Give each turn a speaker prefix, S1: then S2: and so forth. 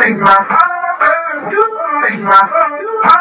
S1: make my heart burn. You make my heart